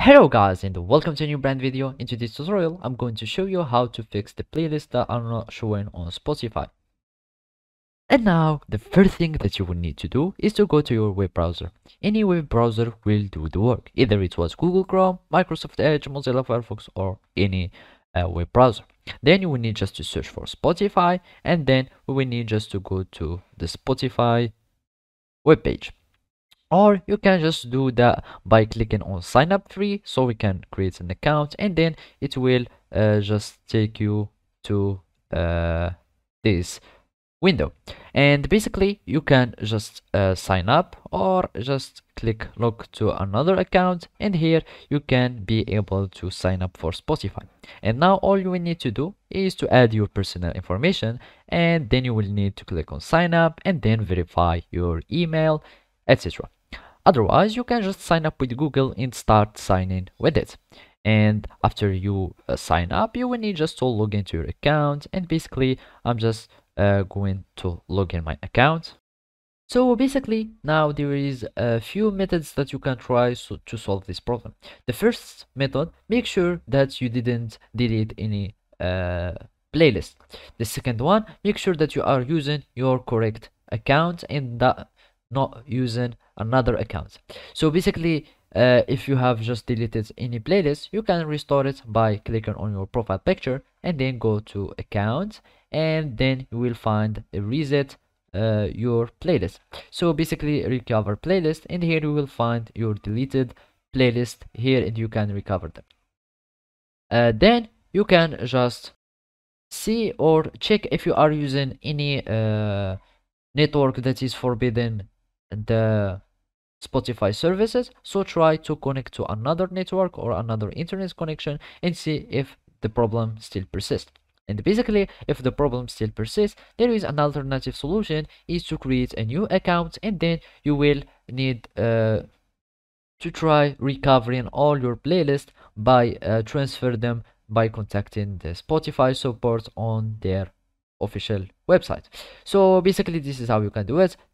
Hello guys and welcome to a new brand video. In today's tutorial, I'm going to show you how to fix the playlist that are not showing on Spotify. And now, the first thing that you will need to do is to go to your web browser. Any web browser will do the work. Either it was Google Chrome, Microsoft Edge, Mozilla Firefox or any uh, web browser. Then you will need just to search for Spotify and then we will need just to go to the Spotify web page or you can just do that by clicking on sign up free so we can create an account and then it will uh, just take you to uh, this window. And basically you can just uh, sign up or just click log to another account and here you can be able to sign up for Spotify. And now all you will need to do is to add your personal information and then you will need to click on sign up and then verify your email etc Otherwise, you can just sign up with Google and start signing with it. And after you uh, sign up, you will need just to log into your account. And basically, I'm just uh, going to log in my account. So basically, now there is a few methods that you can try so to solve this problem. The first method, make sure that you didn't delete any uh, playlist. The second one, make sure that you are using your correct account and that not using another account. So basically uh, if you have just deleted any playlist you can restore it by clicking on your profile picture and then go to account and then you will find a reset uh, your playlist. So basically recover playlist and here you will find your deleted playlist here and you can recover them. Uh, then you can just see or check if you are using any uh, network that is forbidden the Spotify services. So try to connect to another network or another internet connection and see if the problem still persists. And basically, if the problem still persists, there is an alternative solution is to create a new account and then you will need uh, to try recovering all your playlists by uh, transfer them by contacting the Spotify support on their official website. So basically this is how you can do it.